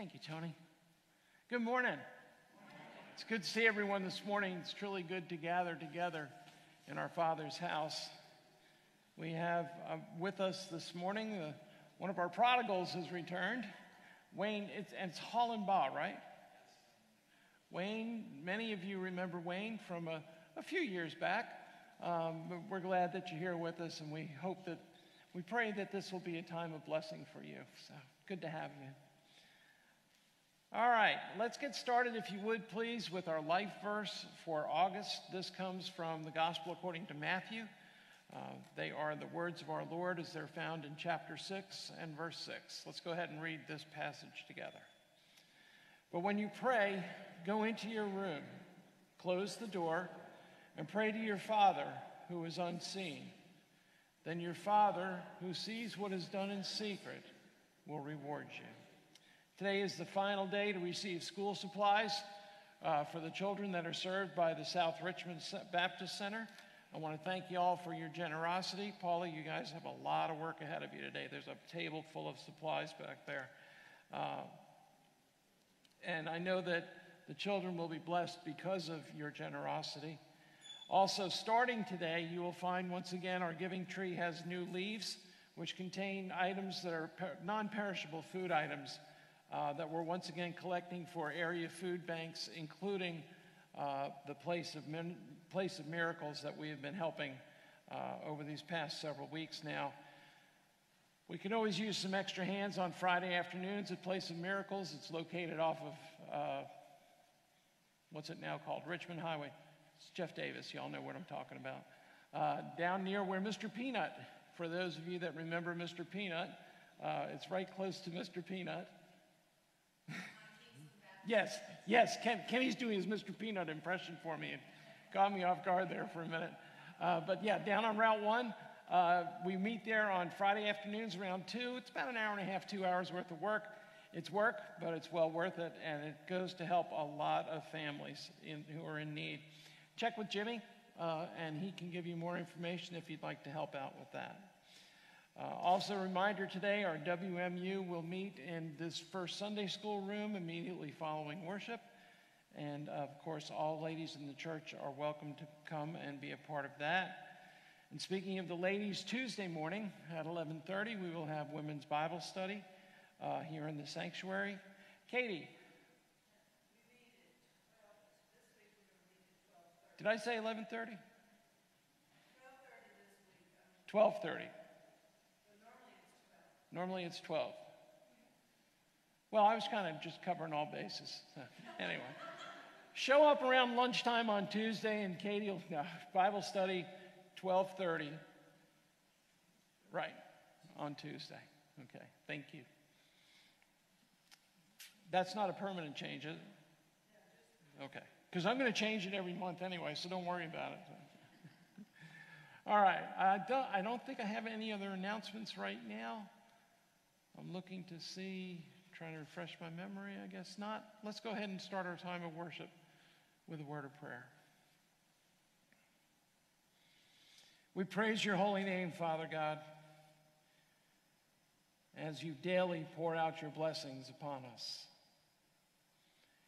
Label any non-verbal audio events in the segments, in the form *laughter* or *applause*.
Thank you, Tony. Good morning. It's good to see everyone this morning. It's truly good to gather together in our Father's house. We have uh, with us this morning uh, one of our prodigals has returned. Wayne, it's, and it's Holland Baugh, right? Wayne, many of you remember Wayne from a, a few years back. Um, we're glad that you're here with us, and we hope that, we pray that this will be a time of blessing for you. So good to have you. All right, let's get started, if you would please, with our life verse for August. This comes from the Gospel according to Matthew. Uh, they are the words of our Lord as they're found in chapter 6 and verse 6. Let's go ahead and read this passage together. But when you pray, go into your room, close the door, and pray to your Father who is unseen. Then your Father, who sees what is done in secret, will reward you. Today is the final day to receive school supplies uh, for the children that are served by the South Richmond Baptist Center. I want to thank you all for your generosity. Paula, you guys have a lot of work ahead of you today. There's a table full of supplies back there. Uh, and I know that the children will be blessed because of your generosity. Also, starting today, you will find once again our giving tree has new leaves, which contain items that are non perishable food items uh, that we're once again collecting for area food banks, including uh, the place of, Min- place of Miracles that we have been helping uh, over these past several weeks now. We can always use some extra hands on Friday afternoons at Place of Miracles. It's located off of, uh, what's it now called? Richmond Highway. It's Jeff Davis. Y'all know what I'm talking about. Uh, down near where Mr. Peanut, for those of you that remember Mr. Peanut, it's right close to Mr. Peanut. Yes, yes. Ken, Kenny's doing his Mr. Peanut impression for me. It got me off guard there for a minute. Uh, but yeah, down on Route 1, uh, we meet there on Friday afternoons around 2. It's about an hour and a half, two hours worth of work. It's work, but it's well worth it, and it goes to help a lot of families in, who are in need. Check with Jimmy, uh, and he can give you more information if you'd like to help out with that. Uh, also, a reminder today our WMU will meet in this first Sunday school room immediately following worship. And of course, all ladies in the church are welcome to come and be a part of that. And speaking of the ladies, Tuesday morning at 11:30, we will have women's Bible study uh, here in the sanctuary. Katie, did I say 11:30? 12:30. Normally it's 12. Well, I was kind of just covering all bases. *laughs* anyway, show up around lunchtime on Tuesday, and Katie will no, Bible study 12:30. Right on Tuesday. Okay, thank you. That's not a permanent change, is it? Okay, because I'm going to change it every month anyway, so don't worry about it. *laughs* All right, I don't, I don't think I have any other announcements right now. Looking to see, trying to refresh my memory, I guess not. Let's go ahead and start our time of worship with a word of prayer. We praise your holy name, Father God, as you daily pour out your blessings upon us.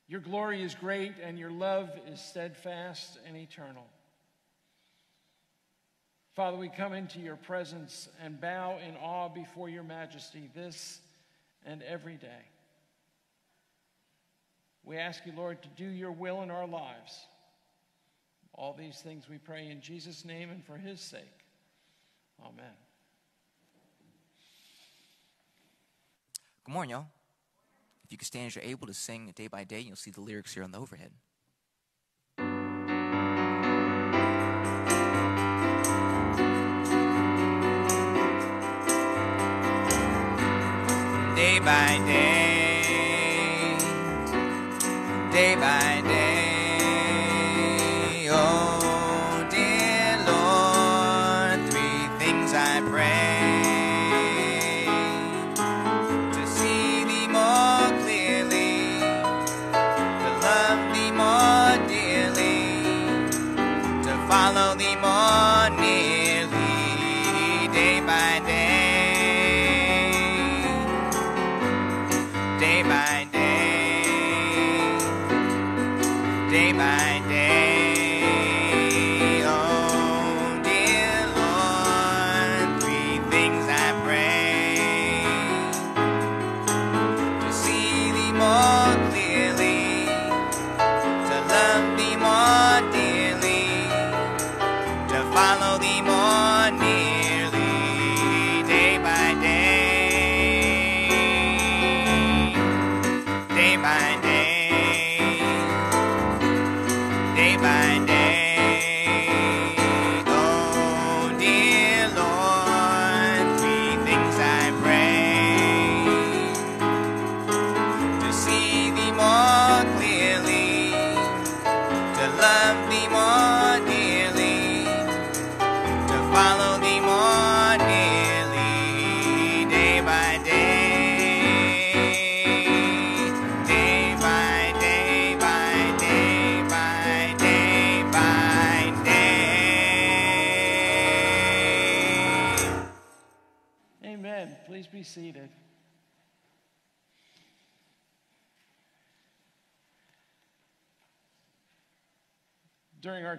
Your glory is great, and your love is steadfast and eternal. Father, we come into your presence and bow in awe before your majesty this and every day. We ask you, Lord, to do your will in our lives. All these things we pray in Jesus' name and for his sake. Amen. Good morning, y'all. If you could stand as you're able to sing day by day, you'll see the lyrics here on the overhead. Day by day, day by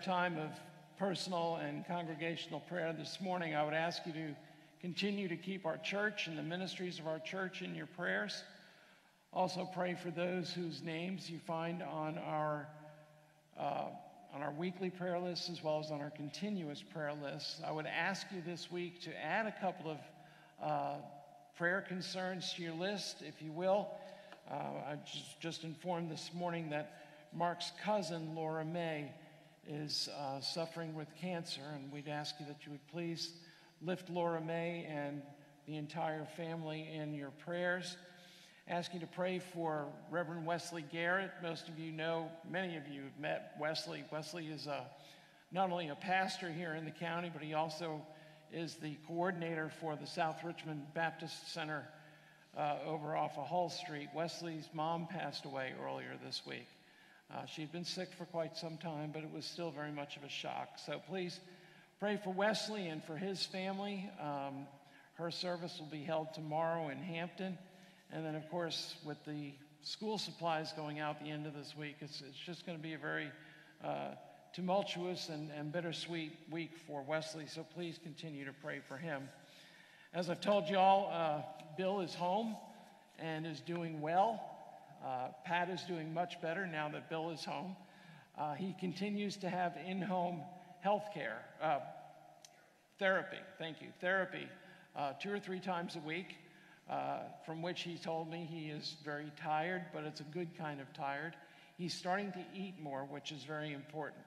time of personal and congregational prayer this morning, I would ask you to continue to keep our church and the ministries of our church in your prayers. Also, pray for those whose names you find on our, uh, on our weekly prayer list as well as on our continuous prayer list. I would ask you this week to add a couple of uh, prayer concerns to your list, if you will. Uh, I just, just informed this morning that Mark's cousin, Laura May, is uh, suffering with cancer, and we'd ask you that you would please lift Laura May and the entire family in your prayers. Ask you to pray for Reverend Wesley Garrett. Most of you know, many of you have met Wesley. Wesley is a, not only a pastor here in the county, but he also is the coordinator for the South Richmond Baptist Center uh, over off of Hull Street. Wesley's mom passed away earlier this week. Uh, she'd been sick for quite some time, but it was still very much of a shock. So please pray for Wesley and for his family. Um, her service will be held tomorrow in Hampton. And then, of course, with the school supplies going out the end of this week, it's, it's just going to be a very uh, tumultuous and, and bittersweet week for Wesley. So please continue to pray for him. As I've told you all, uh, Bill is home and is doing well. Uh, Pat is doing much better now that Bill is home. Uh, he continues to have in home health care, uh, therapy, thank you, therapy, uh, two or three times a week, uh, from which he told me he is very tired, but it's a good kind of tired. He's starting to eat more, which is very important,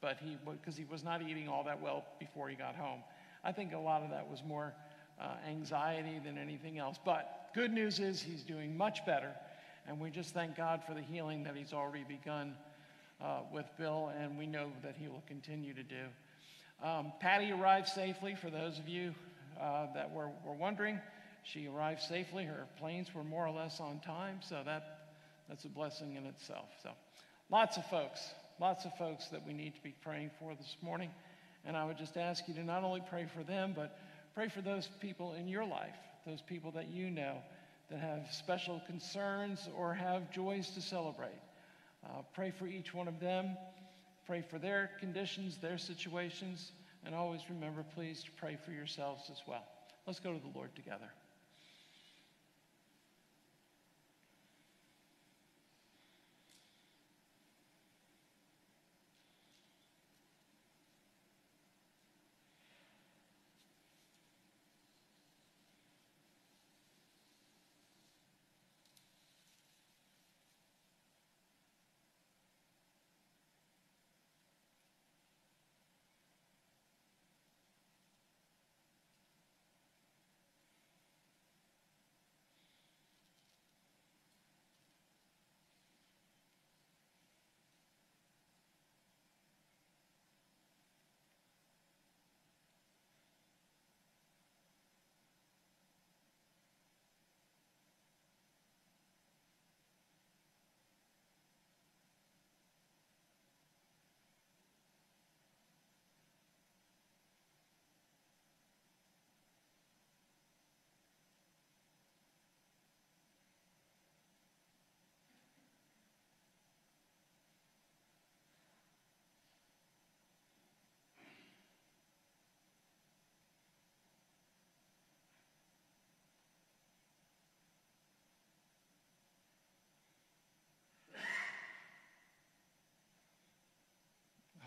but he, because he was not eating all that well before he got home. I think a lot of that was more anxiety than anything else. But good news is he's doing much better. And we just thank God for the healing that He's already begun uh, with Bill, and we know that He will continue to do. Um, Patty arrived safely, for those of you uh, that were, were wondering. She arrived safely. Her planes were more or less on time, so that, that's a blessing in itself. So, lots of folks, lots of folks that we need to be praying for this morning. And I would just ask you to not only pray for them, but pray for those people in your life, those people that you know that have special concerns or have joys to celebrate. Uh, pray for each one of them. Pray for their conditions, their situations, and always remember, please, to pray for yourselves as well. Let's go to the Lord together.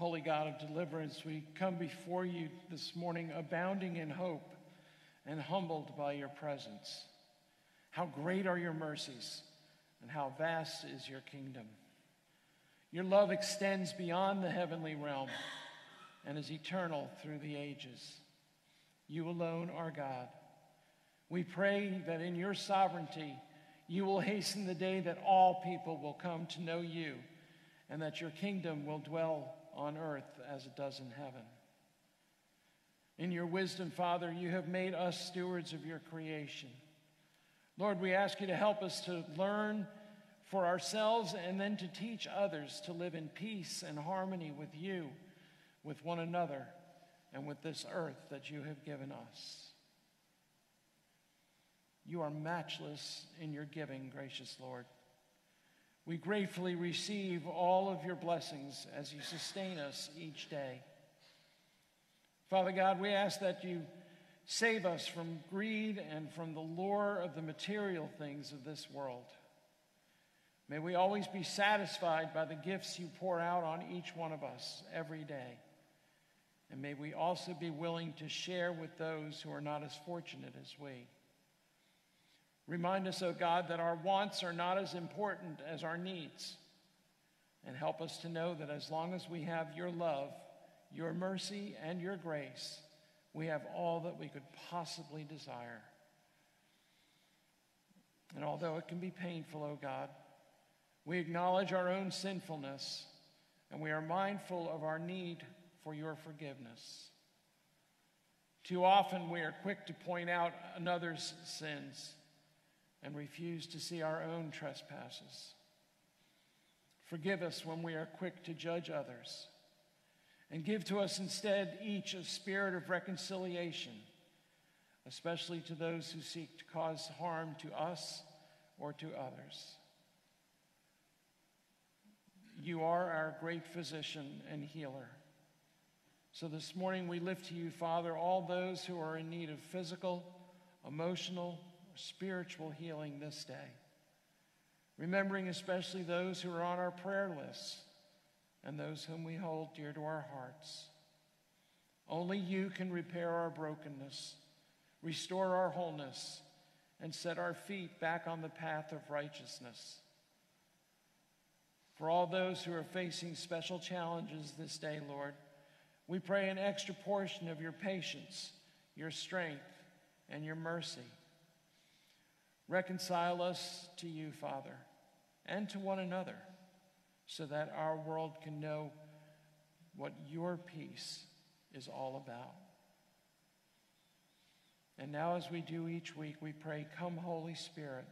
Holy God of deliverance, we come before you this morning abounding in hope and humbled by your presence. How great are your mercies, and how vast is your kingdom. Your love extends beyond the heavenly realm and is eternal through the ages. You alone are God. We pray that in your sovereignty, you will hasten the day that all people will come to know you and that your kingdom will dwell on earth as it does in heaven. In your wisdom, Father, you have made us stewards of your creation. Lord, we ask you to help us to learn for ourselves and then to teach others to live in peace and harmony with you, with one another, and with this earth that you have given us. You are matchless in your giving, gracious Lord. We gratefully receive all of your blessings as you sustain us each day. Father God, we ask that you save us from greed and from the lure of the material things of this world. May we always be satisfied by the gifts you pour out on each one of us every day. And may we also be willing to share with those who are not as fortunate as we. Remind us, O oh God, that our wants are not as important as our needs. And help us to know that as long as we have your love, your mercy, and your grace, we have all that we could possibly desire. And although it can be painful, O oh God, we acknowledge our own sinfulness and we are mindful of our need for your forgiveness. Too often we are quick to point out another's sins and refuse to see our own trespasses. Forgive us when we are quick to judge others, and give to us instead each a spirit of reconciliation, especially to those who seek to cause harm to us or to others. You are our great physician and healer. So this morning we lift to you, Father, all those who are in need of physical, emotional, spiritual healing this day. Remembering especially those who are on our prayer lists and those whom we hold dear to our hearts. Only you can repair our brokenness, restore our wholeness, and set our feet back on the path of righteousness. For all those who are facing special challenges this day, Lord, we pray an extra portion of your patience, your strength, and your mercy. Reconcile us to you, Father, and to one another, so that our world can know what your peace is all about. And now, as we do each week, we pray, Come, Holy Spirit.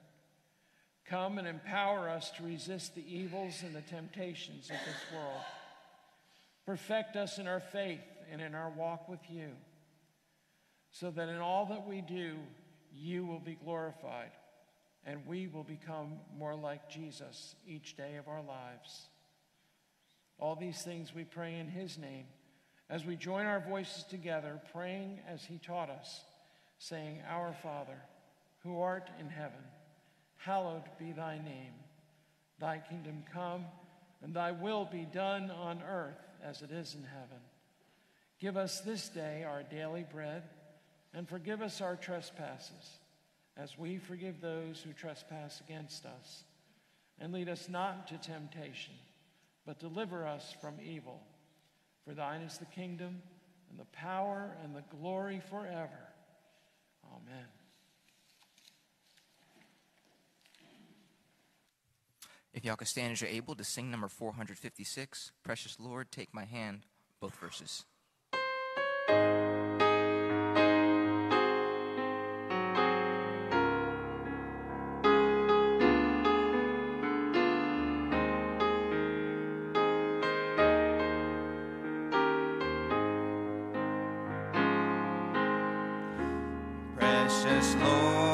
Come and empower us to resist the evils and the temptations of this world. Perfect us in our faith and in our walk with you, so that in all that we do, you will be glorified and we will become more like Jesus each day of our lives. All these things we pray in His name as we join our voices together, praying as He taught us, saying, Our Father, who art in heaven, hallowed be thy name. Thy kingdom come, and thy will be done on earth as it is in heaven. Give us this day our daily bread, and forgive us our trespasses as we forgive those who trespass against us. And lead us not into temptation, but deliver us from evil. For thine is the kingdom, and the power, and the glory forever. Amen. If y'all could stand as you're able to sing number 456, Precious Lord, Take My Hand, both verses. Precious Lord,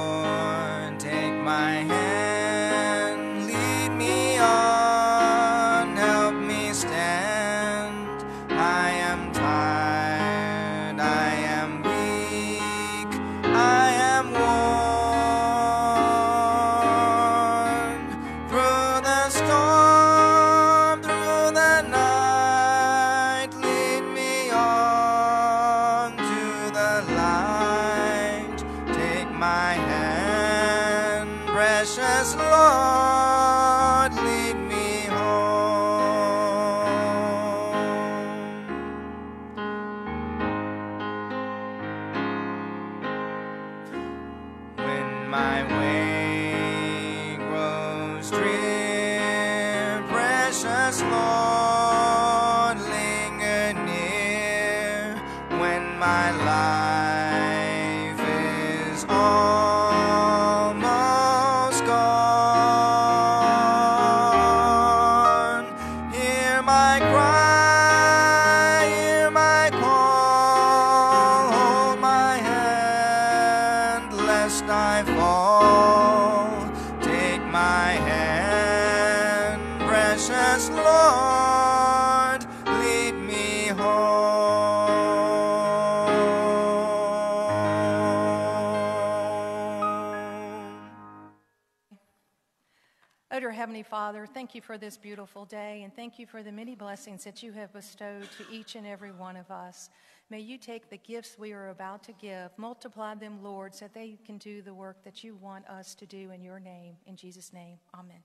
Father, thank you for this beautiful day and thank you for the many blessings that you have bestowed to each and every one of us. May you take the gifts we are about to give, multiply them, Lord, so that they can do the work that you want us to do in your name. In Jesus' name, amen.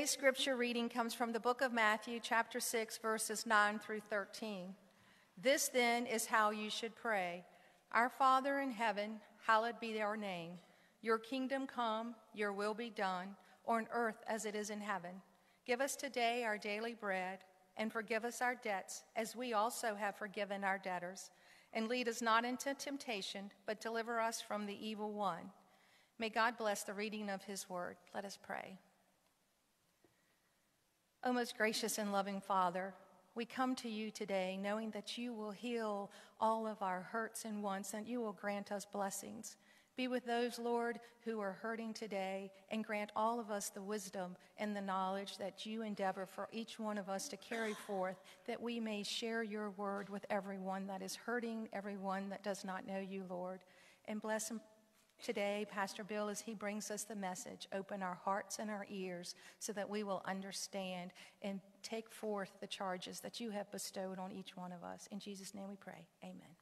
Today's scripture reading comes from the book of Matthew, chapter 6, verses 9 through 13. This then is how you should pray Our Father in heaven, hallowed be your name. Your kingdom come, your will be done, on earth as it is in heaven. Give us today our daily bread, and forgive us our debts, as we also have forgiven our debtors. And lead us not into temptation, but deliver us from the evil one. May God bless the reading of his word. Let us pray. O most gracious and loving Father, we come to you today knowing that you will heal all of our hurts and wants and you will grant us blessings. Be with those, Lord, who are hurting today and grant all of us the wisdom and the knowledge that you endeavor for each one of us to carry forth, that we may share your word with everyone that is hurting, everyone that does not know you, Lord. And bless him today, Pastor Bill, as he brings us the message, open our hearts and our ears so that we will understand and take forth the charges that you have bestowed on each one of us. In Jesus' name we pray. Amen.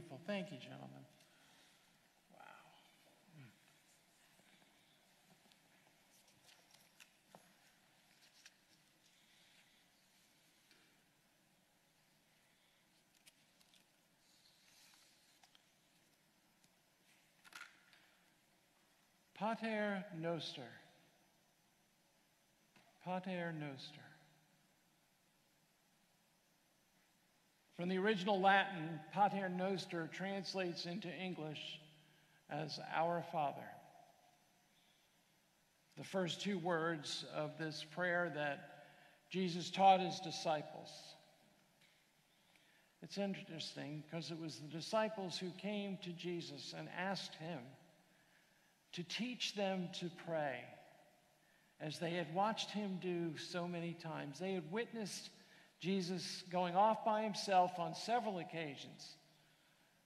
Beautiful. Thank you, gentlemen. Wow. Pater Noster. Pater Noster. From the original Latin, Pater Noster translates into English as Our Father. The first two words of this prayer that Jesus taught his disciples. It's interesting because it was the disciples who came to Jesus and asked him to teach them to pray as they had watched him do so many times. They had witnessed Jesus going off by himself on several occasions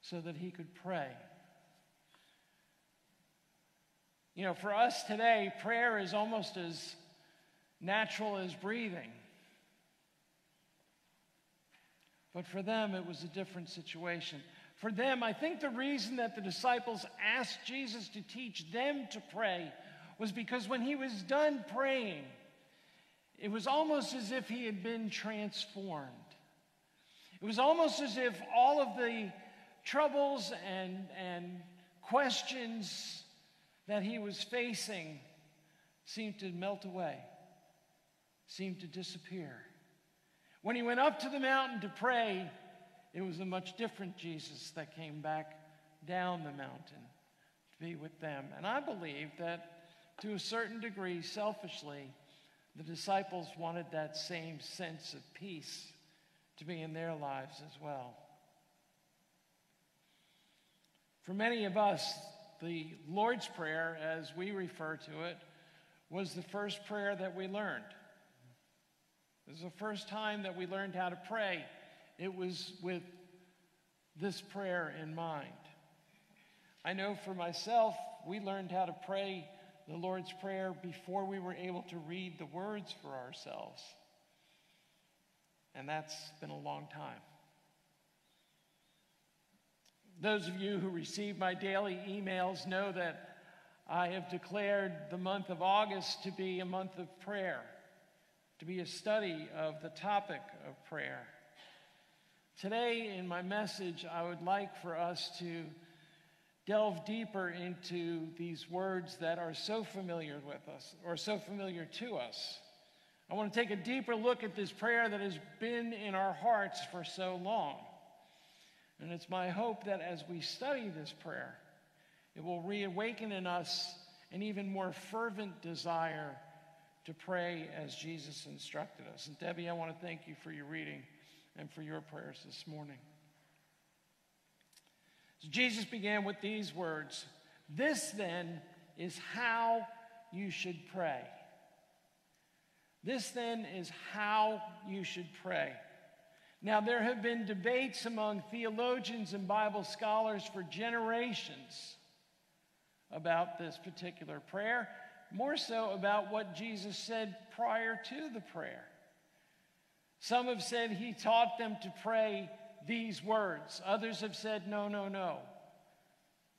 so that he could pray. You know, for us today, prayer is almost as natural as breathing. But for them, it was a different situation. For them, I think the reason that the disciples asked Jesus to teach them to pray was because when he was done praying, it was almost as if he had been transformed. It was almost as if all of the troubles and, and questions that he was facing seemed to melt away, seemed to disappear. When he went up to the mountain to pray, it was a much different Jesus that came back down the mountain to be with them. And I believe that to a certain degree, selfishly, the disciples wanted that same sense of peace to be in their lives as well. For many of us, the Lord's Prayer, as we refer to it, was the first prayer that we learned. It was the first time that we learned how to pray. It was with this prayer in mind. I know for myself, we learned how to pray the Lord's Prayer before we were able to read the words for ourselves. And that's been a long time. Those of you who receive my daily emails know that I have declared the month of August to be a month of prayer, to be a study of the topic of prayer. Today, in my message, I would like for us to delve deeper into these words that are so familiar with us or so familiar to us. I want to take a deeper look at this prayer that has been in our hearts for so long. And it's my hope that as we study this prayer, it will reawaken in us an even more fervent desire to pray as Jesus instructed us. And Debbie, I want to thank you for your reading and for your prayers this morning. So Jesus began with these words This then is how you should pray. This then is how you should pray. Now, there have been debates among theologians and Bible scholars for generations about this particular prayer, more so about what Jesus said prior to the prayer. Some have said he taught them to pray these words. Others have said, no, no, no.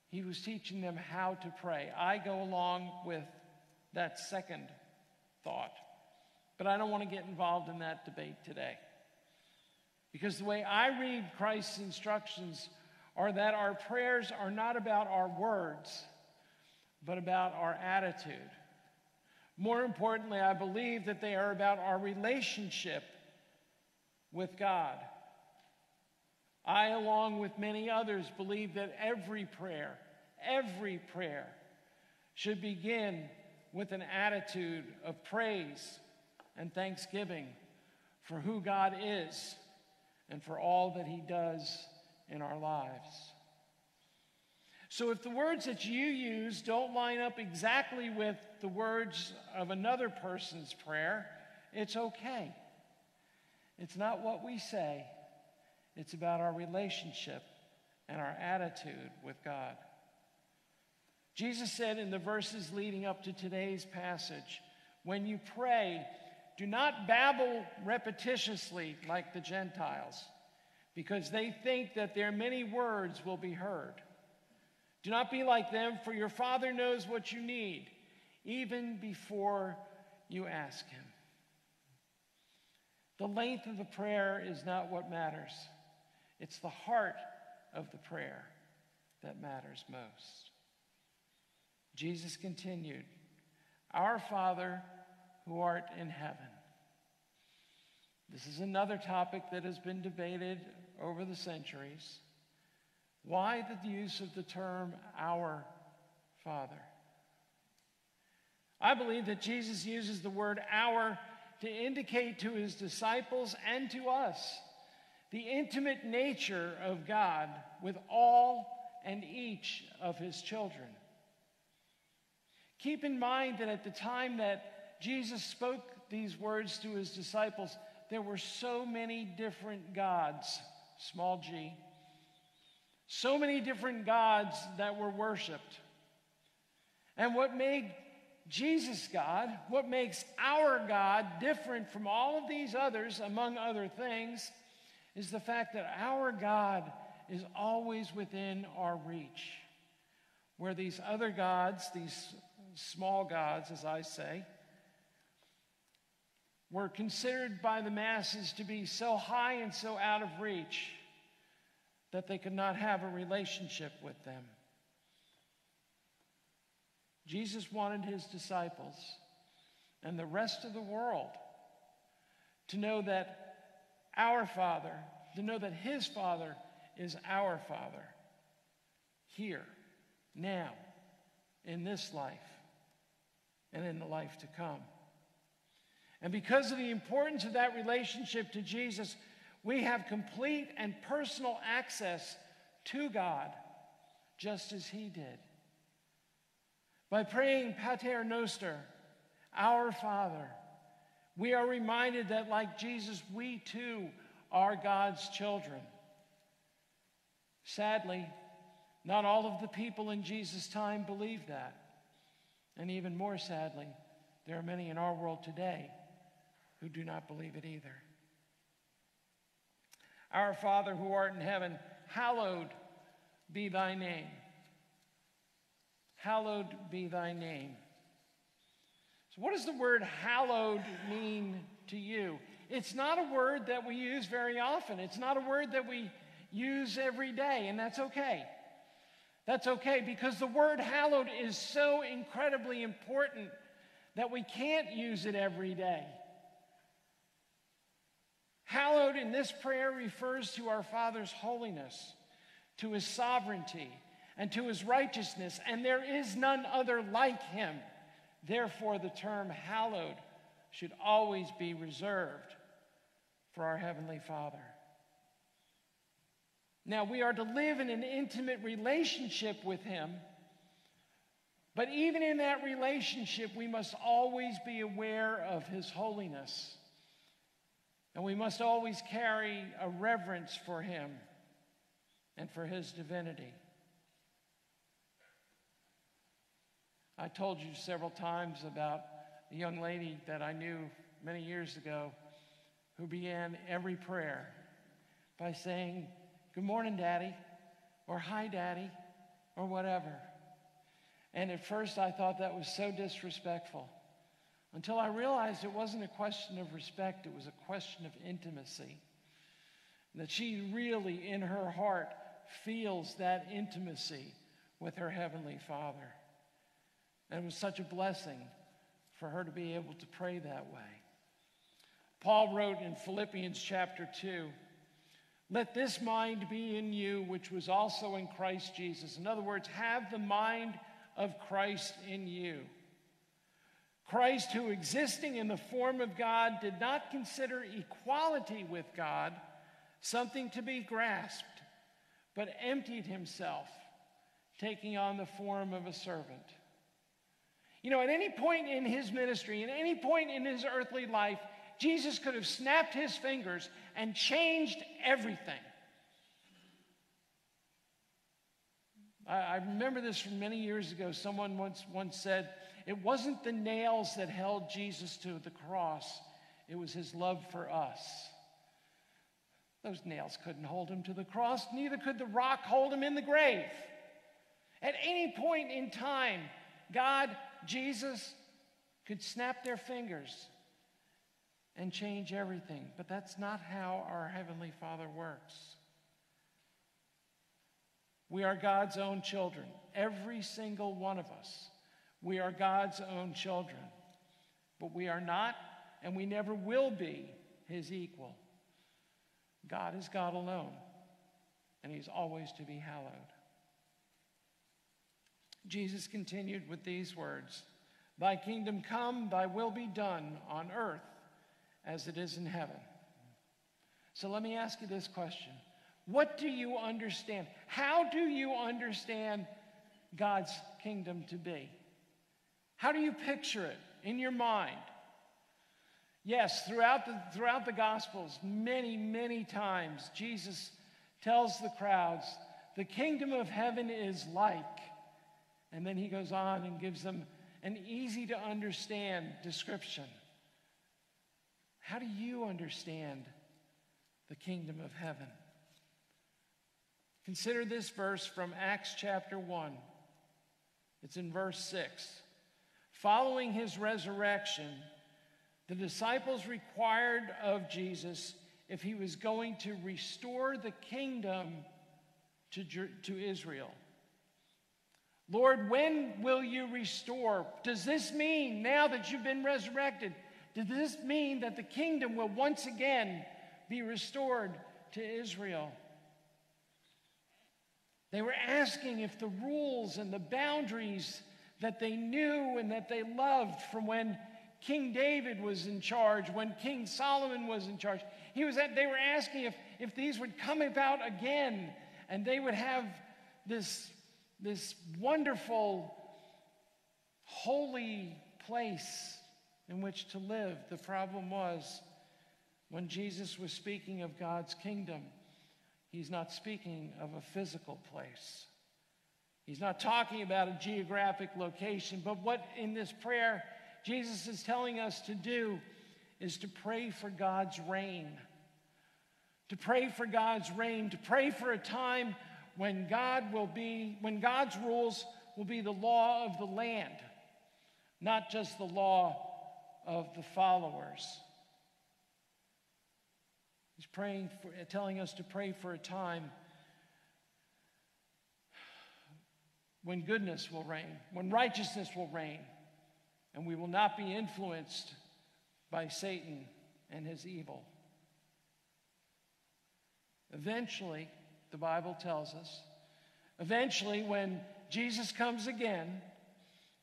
He was teaching them how to pray. I go along with that second thought. But I don't want to get involved in that debate today. Because the way I read Christ's instructions are that our prayers are not about our words, but about our attitude. More importantly, I believe that they are about our relationship with God. I, along with many others, believe that every prayer, every prayer should begin with an attitude of praise and thanksgiving for who God is and for all that He does in our lives. So, if the words that you use don't line up exactly with the words of another person's prayer, it's okay. It's not what we say, it's about our relationship and our attitude with God. Jesus said in the verses leading up to today's passage when you pray, do not babble repetitiously like the Gentiles. because they think that their many words will be heard. Do not be like them, for your Father knows what you need, even before you ask Him. The length of the prayer is not what matters, it's the heart of the prayer that matters most. Jesus continued, Our Father who art in heaven. This is another topic that has been debated over the centuries. Why the use of the term our Father? I believe that Jesus uses the word our to indicate to his disciples and to us the intimate nature of God with all and each of his children. Keep in mind that at the time that Jesus spoke these words to his disciples, there were so many different gods, small g, so many different gods that were worshiped. And what made Jesus God, what makes our God different from all of these others, among other things, is the fact that our God is always within our reach. Where these other gods, these small gods, as I say, were considered by the masses to be so high and so out of reach that they could not have a relationship with them. Jesus wanted his disciples and the rest of the world to know that our Father, to know that his Father is our Father here, now, in this life, and in the life to come. And because of the importance of that relationship to Jesus, we have complete and personal access to God, just as He did. By praying Pater Noster, our Father, we are reminded that, like Jesus, we too are God's children. Sadly, not all of the people in Jesus' time believed that. And even more sadly, there are many in our world today who do not believe it either. Our Father who art in heaven, hallowed be thy name. Hallowed be thy name. So, what does the word hallowed mean to you? It's not a word that we use very often. It's not a word that we use every day, and that's okay. That's okay because the word hallowed is so incredibly important that we can't use it every day. Hallowed in this prayer refers to our Father's holiness, to his sovereignty, and to his righteousness, and there is none other like him. Therefore, the term hallowed should always be reserved for our Heavenly Father. Now, we are to live in an intimate relationship with Him, but even in that relationship, we must always be aware of His holiness. And we must always carry a reverence for Him and for His divinity. I told you several times about a young lady that I knew many years ago who began every prayer by saying, Good morning, Daddy, or Hi, Daddy, or whatever. And at first I thought that was so disrespectful until I realized it wasn't a question of respect, it was a question of intimacy. That she really, in her heart, feels that intimacy with her Heavenly Father. And it was such a blessing for her to be able to pray that way. Paul wrote in Philippians chapter 2 let this mind be in you, which was also in Christ Jesus. In other words, have the mind of Christ in you. Christ, who existing in the form of God, did not consider equality with God something to be grasped, but emptied himself, taking on the form of a servant. You know, at any point in his ministry, at any point in his earthly life, Jesus could have snapped his fingers and changed everything. I, I remember this from many years ago. Someone once, once said, It wasn't the nails that held Jesus to the cross, it was his love for us. Those nails couldn't hold him to the cross, neither could the rock hold him in the grave. At any point in time, God, Jesus, could snap their fingers and change everything. But that's not how our Heavenly Father works. We are God's own children, every single one of us. We are God's own children. But we are not, and we never will be, His equal. God is God alone, and He's always to be hallowed. Jesus continued with these words Thy kingdom come, thy will be done on earth as it is in heaven. So let me ask you this question What do you understand? How do you understand God's kingdom to be? How do you picture it in your mind? Yes, throughout the, throughout the Gospels, many, many times, Jesus tells the crowds, the kingdom of heaven is like. And then he goes on and gives them an easy to understand description. How do you understand the kingdom of heaven? Consider this verse from Acts chapter 1. It's in verse 6. Following his resurrection, the disciples required of Jesus if he was going to restore the kingdom to, to Israel. Lord, when will you restore? Does this mean now that you've been resurrected? Does this mean that the kingdom will once again be restored to Israel? They were asking if the rules and the boundaries that they knew and that they loved from when King David was in charge, when King Solomon was in charge. He was at, they were asking if, if these would come about again and they would have this, this wonderful, holy place in which to live. The problem was when Jesus was speaking of God's kingdom, he's not speaking of a physical place. He's not talking about a geographic location, but what in this prayer Jesus is telling us to do is to pray for God's reign. To pray for God's reign, to pray for a time when God will be, when God's rules will be the law of the land, not just the law of the followers. He's praying for, telling us to pray for a time when goodness will reign, when righteousness will reign, and we will not be influenced by Satan and his evil. Eventually, the Bible tells us, eventually, when Jesus comes again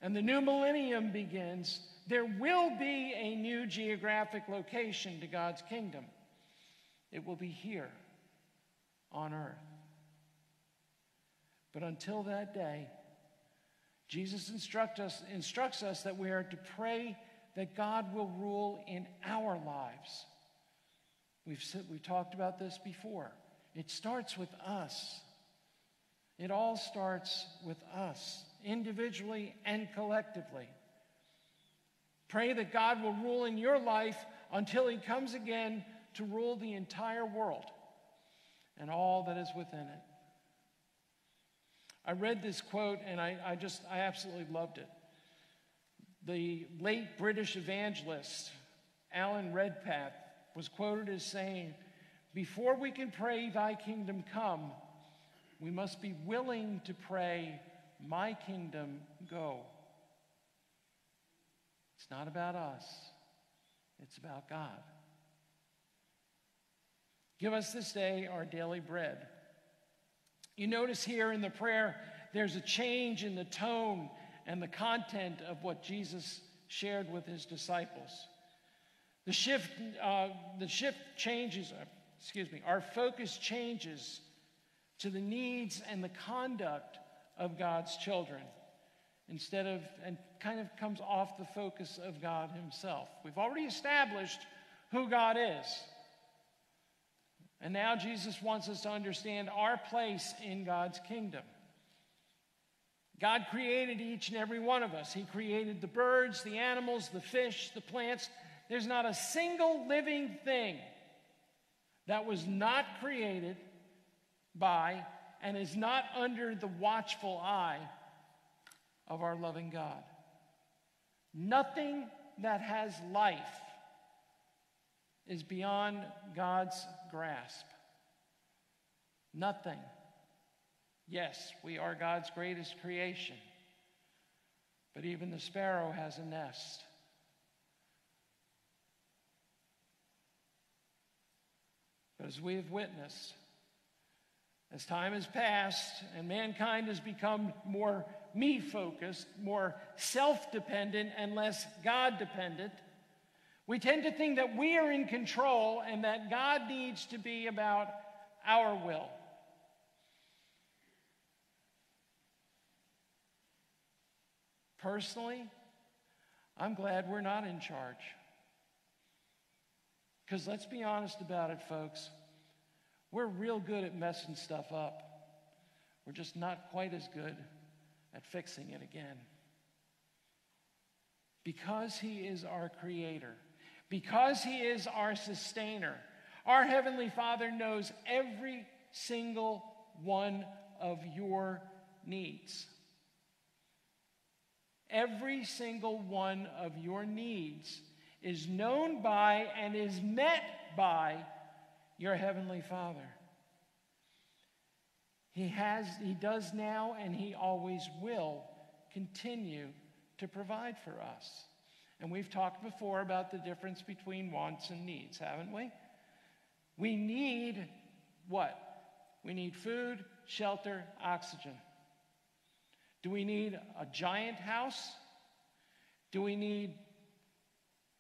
and the new millennium begins, there will be a new geographic location to God's kingdom. It will be here on earth. But until that day, Jesus instruct us, instructs us that we are to pray that God will rule in our lives. We've, said, we talked about this before. It starts with us. It all starts with us, individually and collectively. Pray that God will rule in your life until he comes again to rule the entire world and all that is within it. I read this quote and I, I just, I absolutely loved it. The late British evangelist, Alan Redpath, was quoted as saying, Before we can pray, Thy kingdom come, we must be willing to pray, My kingdom go. It's not about us, it's about God. Give us this day our daily bread. You notice here in the prayer, there's a change in the tone and the content of what Jesus shared with his disciples. The shift, uh, the shift changes, uh, excuse me, our focus changes to the needs and the conduct of God's children instead of, and kind of comes off the focus of God Himself. We've already established who God is. And now Jesus wants us to understand our place in God's kingdom. God created each and every one of us. He created the birds, the animals, the fish, the plants. There's not a single living thing that was not created by and is not under the watchful eye of our loving God. Nothing that has life is beyond God's grasp. Nothing. Yes, we are God's greatest creation, but even the sparrow has a nest. But as we have witnessed, as time has passed and mankind has become more me focused, more self dependent, and less God dependent, we tend to think that we are in control and that God needs to be about our will. Personally, I'm glad we're not in charge. Because let's be honest about it, folks. We're real good at messing stuff up. We're just not quite as good at fixing it again. Because He is our Creator, because He is our sustainer, our Heavenly Father knows every single one of your needs. Every single one of your needs is known by and is met by your heavenly Father. He has he does now and he always will continue to provide for us. And we've talked before about the difference between wants and needs, haven't we? We need what? We need food, shelter, oxygen. Do we need a giant house? Do we need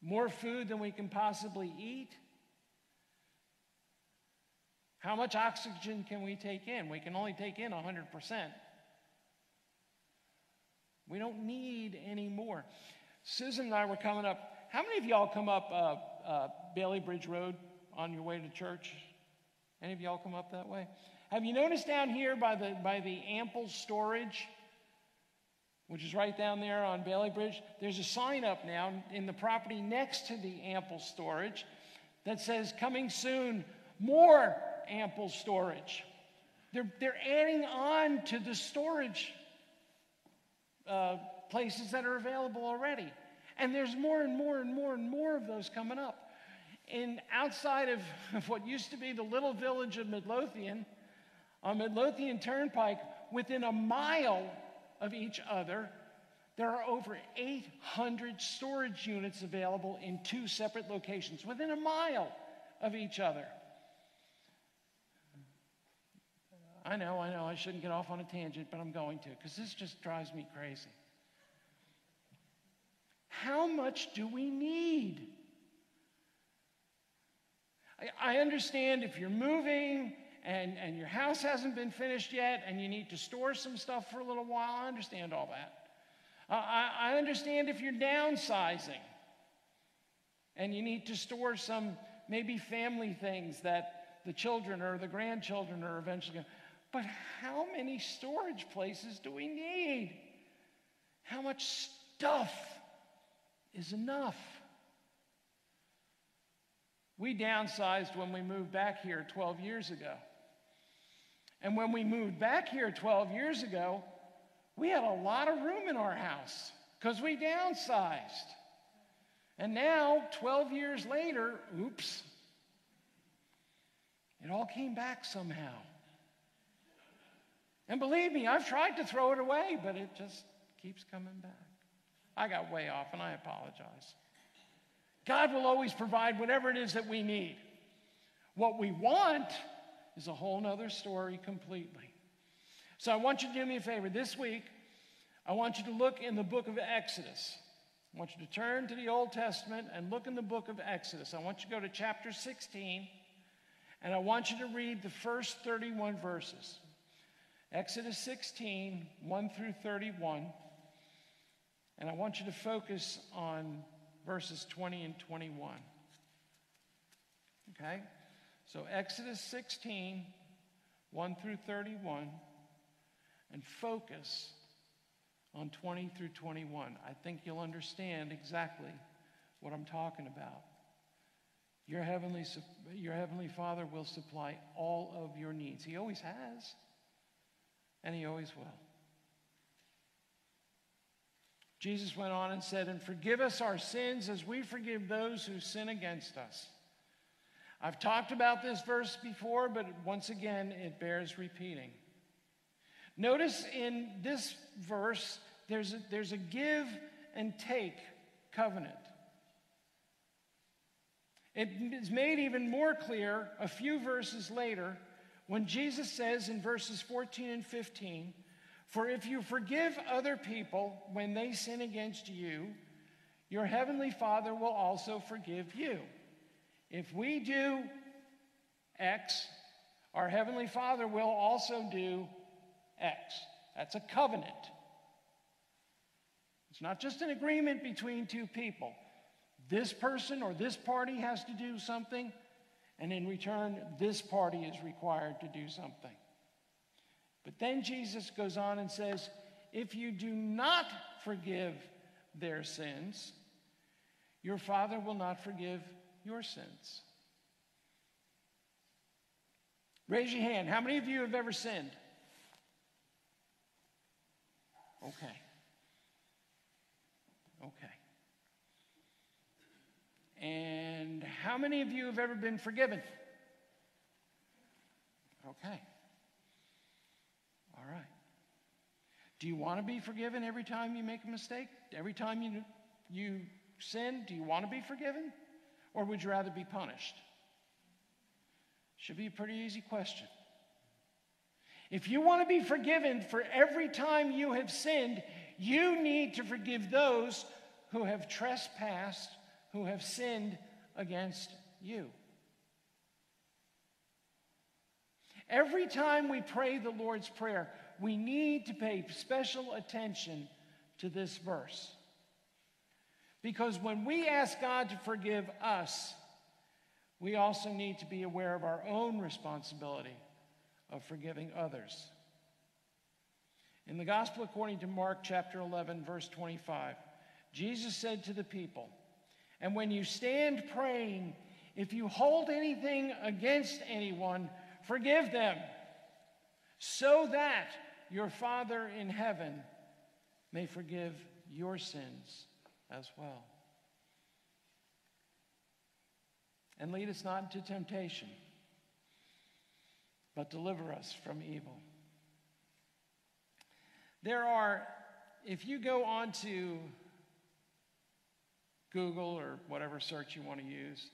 more food than we can possibly eat? How much oxygen can we take in? We can only take in 100%. We don't need any more. Susan and I were coming up. How many of y'all come up uh, uh, Bailey Bridge Road on your way to church? Any of y'all come up that way? Have you noticed down here by the, by the ample storage? Which is right down there on Bailey Bridge, there's a sign up now in the property next to the ample storage that says, Coming soon, more ample storage. They're, they're adding on to the storage uh, places that are available already. And there's more and more and more and more of those coming up. And outside of, *laughs* of what used to be the little village of Midlothian, on Midlothian Turnpike, within a mile of each other, there are over 800 storage units available in two separate locations within a mile of each other. I know, I know, I shouldn't get off on a tangent, but I'm going to because this just drives me crazy. How much do we need? I, I understand if you're moving and, and your house hasn't been finished yet and you need to store some stuff for a little while. I understand all that. I, I understand if you're downsizing and you need to store some maybe family things that the children or the grandchildren are eventually going to. But how many storage places do we need? How much stuff is enough? We downsized when we moved back here 12 years ago. And when we moved back here 12 years ago, we had a lot of room in our house because we downsized. And now, 12 years later, oops, it all came back somehow. And believe me, I've tried to throw it away, but it just keeps coming back. I got way off, and I apologize. God will always provide whatever it is that we need. What we want is a whole other story completely. So I want you to do me a favor. This week, I want you to look in the book of Exodus. I want you to turn to the Old Testament and look in the book of Exodus. I want you to go to chapter 16, and I want you to read the first 31 verses. Exodus 16, 1 through 31. And I want you to focus on verses 20 and 21. Okay? So, Exodus 16, 1 through 31, and focus on 20 through 21. I think you'll understand exactly what I'm talking about. your heavenly, your heavenly Father will supply all of your needs. He always has, and He always will. Jesus went on and said, And forgive us our sins as we forgive those who sin against us. I've talked about this verse before, but once again, it bears repeating. Notice in this verse, there's a, there's a give and take covenant. It is made even more clear a few verses later when Jesus says in verses 14 and 15, For if you forgive other people when they sin against you, your heavenly Father will also forgive you. If we do X, our heavenly Father will also do X. That's a covenant. It's not just an agreement between two people. This person or this party has to do something, and in return, this party is required to do something. But then Jesus goes on and says, If you do not forgive their sins, your Father will not forgive your sins. Raise your hand. How many of you have ever sinned? Okay. Okay. And how many of you have ever been forgiven? Okay. All right. Do you want to be forgiven every time you make a mistake? Every time you, you sin, do you want to be forgiven? Or would you rather be punished? Should be a pretty easy question. If you want to be forgiven for every time you have sinned, you need to forgive those who have trespassed who have sinned against you. Every time we pray the Lord's Prayer, we need to pay special attention to this verse. Because when we ask God to forgive us, we also need to be aware of our own responsibility of forgiving others. In the Gospel according to Mark chapter 11, verse 25, Jesus said to the people, and when you stand praying, if you hold anything against anyone, forgive them, so that your Father in heaven may forgive your sins as well. And lead us not into temptation, but deliver us from evil. There are, if you go on to Google or whatever search you want to use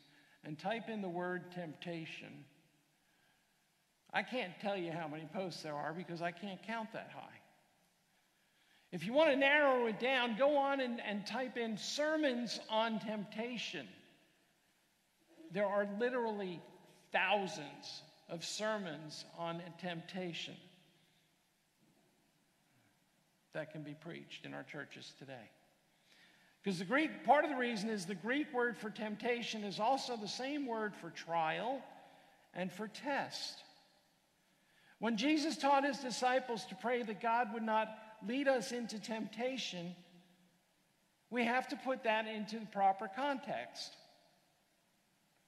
and type in the word temptation, I can't tell you how many posts there are because I can't count that high. If you want to narrow it down, go on and, and type in sermons on temptation. There are literally thousands of sermons on temptation that can be preached in our churches today. Because the Greek, part of the reason is the Greek word for temptation is also the same word for trial and for test. When Jesus taught his disciples to pray that God would not lead us into temptation, we have to put that into the proper context.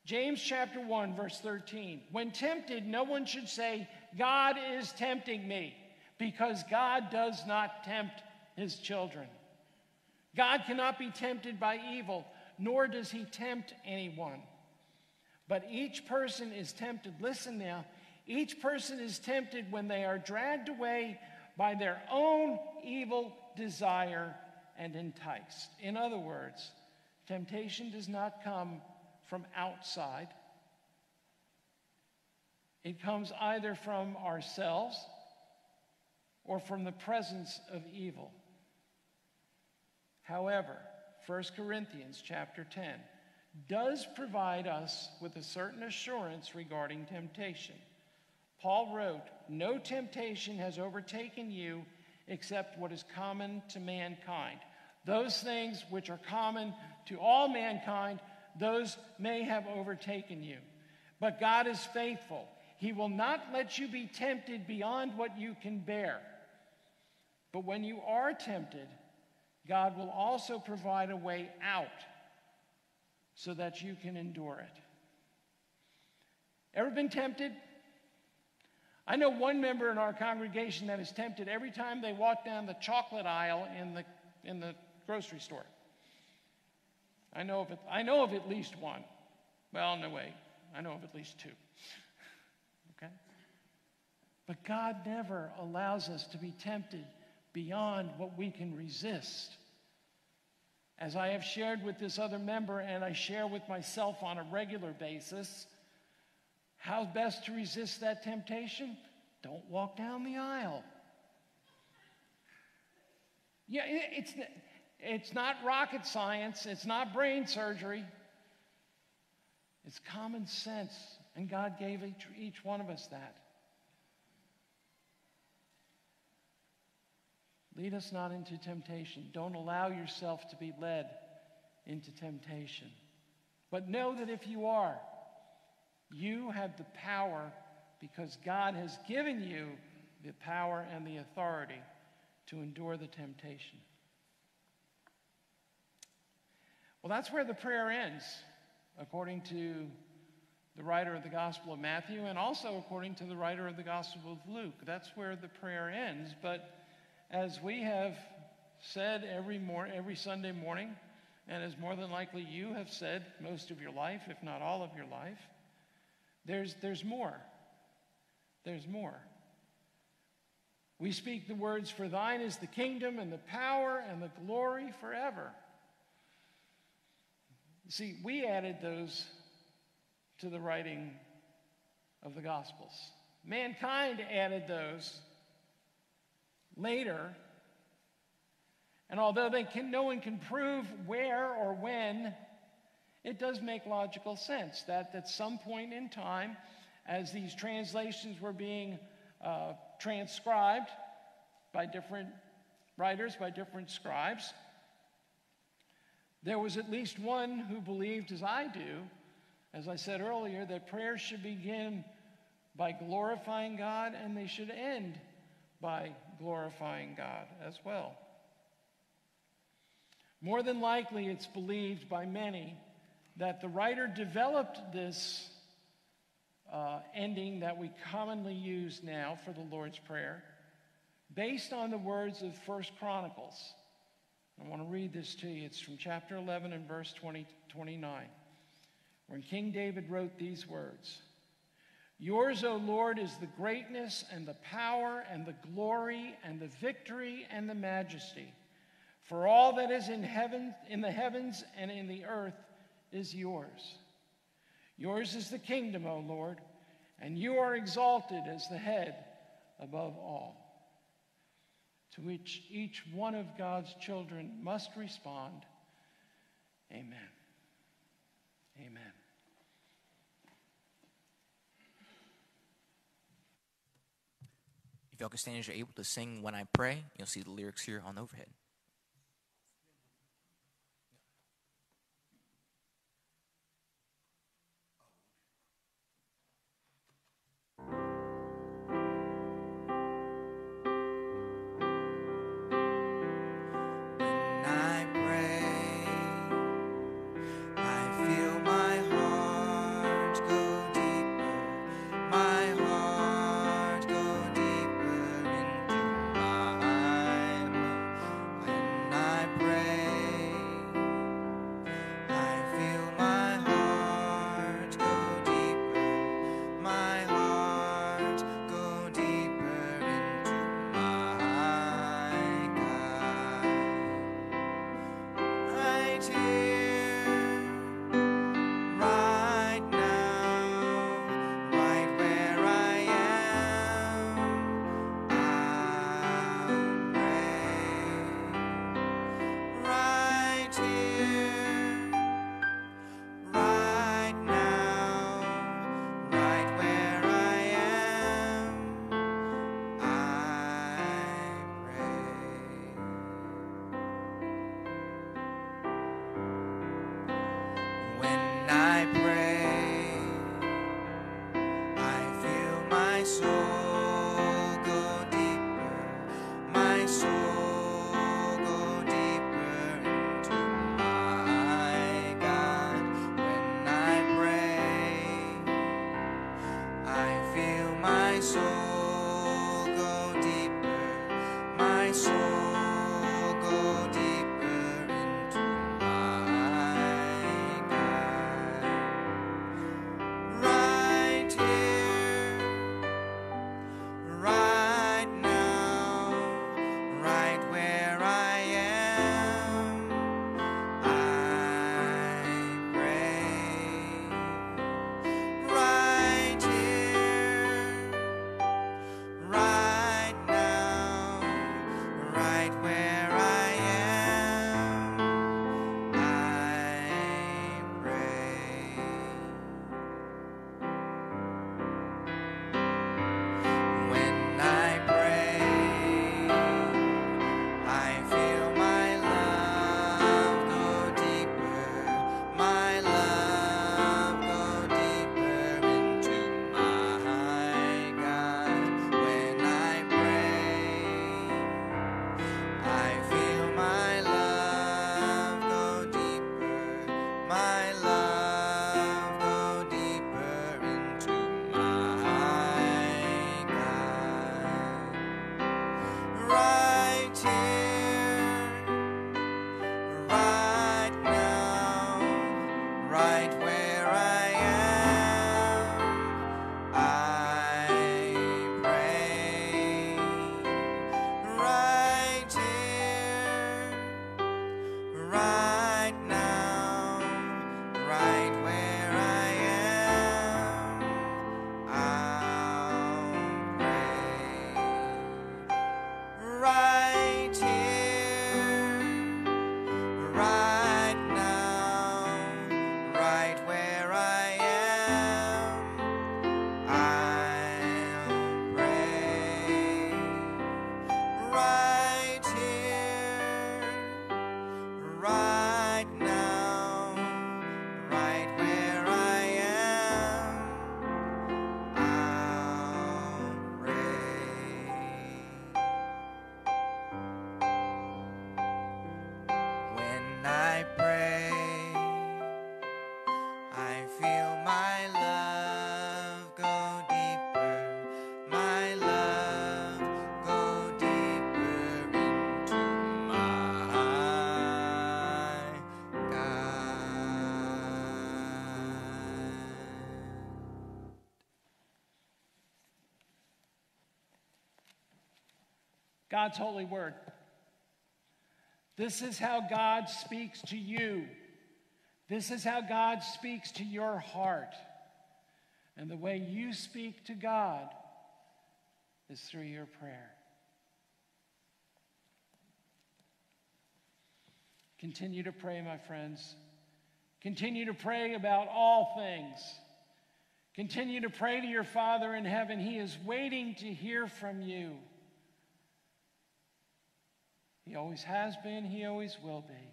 James chapter 1, verse 13. When tempted, no one should say, God is tempting me, because God does not tempt his children. God cannot be tempted by evil, nor does he tempt anyone. But each person is tempted, listen now, each person is tempted when they are dragged away by their own evil desire and enticed. In other words, temptation does not come from outside, it comes either from ourselves or from the presence of evil. However, 1 Corinthians chapter 10 does provide us with a certain assurance regarding temptation. Paul wrote, No temptation has overtaken you except what is common to mankind. Those things which are common to all mankind, those may have overtaken you. But God is faithful. He will not let you be tempted beyond what you can bear. But when you are tempted, God will also provide a way out so that you can endure it. Ever been tempted? I know one member in our congregation that is tempted every time they walk down the chocolate aisle in the, in the grocery store. I know, of it, I know of at least one. Well, no, wait. I know of at least two. *laughs* okay? But God never allows us to be tempted beyond what we can resist. As I have shared with this other member, and I share with myself on a regular basis, how best to resist that temptation? Don't walk down the aisle. Yeah, it's, it's not rocket science, it's not brain surgery. It's common sense, and God gave each, each one of us that. Lead us not into temptation. Don't allow yourself to be led into temptation. But know that if you are, you have the power because God has given you the power and the authority to endure the temptation. Well, that's where the prayer ends, according to the writer of the Gospel of Matthew and also according to the writer of the Gospel of Luke. That's where the prayer ends. But as we have said every, mor- every Sunday morning, and as more than likely you have said most of your life, if not all of your life, there's, there's more. There's more. We speak the words, For thine is the kingdom and the power and the glory forever. See, we added those to the writing of the Gospels. Mankind added those later. And although they can, no one can prove where or when, it does make logical sense that at some point in time, as these translations were being uh, transcribed by different writers, by different scribes, there was at least one who believed, as I do, as I said earlier, that prayers should begin by glorifying God and they should end by glorifying God as well. More than likely, it's believed by many that the writer developed this uh, ending that we commonly use now for the Lord's Prayer based on the words of First Chronicles I want to read this to you. It's from chapter 11 and verse 20, 29, when King David wrote these words Yours, O Lord, is the greatness and the power and the glory and the victory and the majesty. For all that is in heaven, in the heavens and in the earth is yours. Yours is the kingdom, O Lord, and you are exalted as the head above all to which each one of God's children must respond Amen. Amen. If y'all can stand as you're able to sing When I Pray, you'll see the lyrics here on the overhead. God's holy word. This is how God speaks to you. This is how God speaks to your heart. And the way you speak to God is through your prayer. Continue to pray, my friends. Continue to pray about all things. Continue to pray to your Father in heaven. He is waiting to hear from you. He always has been, He always will be.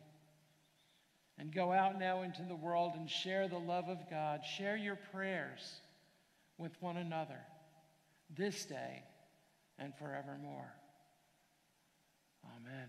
And go out now into the world and share the love of God. Share your prayers with one another this day and forevermore. Amen.